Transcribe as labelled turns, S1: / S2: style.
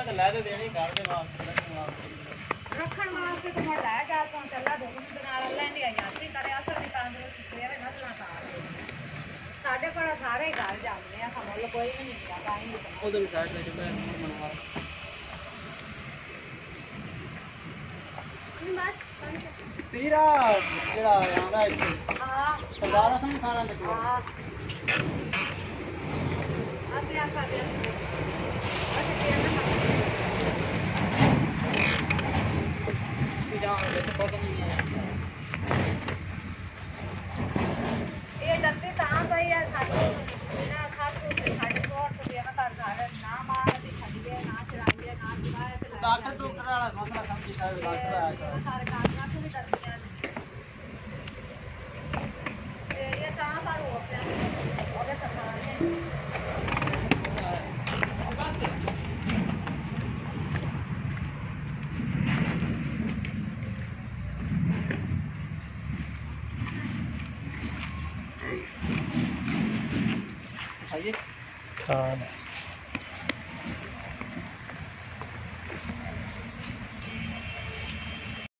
S1: ਉਹਨਾਂ ਤੇ ਲੈ ਦੇ ਦੇਣੀ ਘਰ ਦੇ ਵਾਸਤੇ ਰੱਖਣ ਵਾਸਤੇ
S2: ਰੱਖਣ ਵਾਸਤੇ ਤਾਂ ਮੁੜ ਲੈ ਗਿਆ ਤੋਂ ਚੱਲਾ ਦੋ ਮਿੰਟ ਨਾਲ ਲੈਂਦੇ ਆ ਯਾਤਰੀ ਕਰੇ ਅਸਰ ਦੀ ਤਾਂ ਜੋ ਸਵੇਰੇ ਨਸਲਾਂ ਤਾਂ ਆ ਗਈਆਂ। ਸਾਡੇ ਕੋਲ ਸਾਰੇ ਹੀ ਘਰ ਜਾਂਦੇ ਆ ਸਮਝ ਕੋਈ ਵੀ ਨਹੀਂ ਗਿਆ ਕਾਹੀਂ
S1: ਉਧਰ ਵੀ ਸਾਈਡ ਤੇ ਮੈਂ ਮਨਵਾ ਤੀਰਾ ਜਿਹੜਾ ਆਉਂਦਾ ਇੱਥੇ
S2: ਹਾਂ
S1: ਸਰਦਾਰਾ ਸਿੰਘ ਖਾਣਾ ਤੇ ਕੋਲ
S2: ਹਾਂ
S1: ये डरती तां
S2: पई है साडे बिना खास ना तार ना मार ना चलाई तो डॉक्टर तो कराला
S1: ਆइए
S3: ਹਾਂ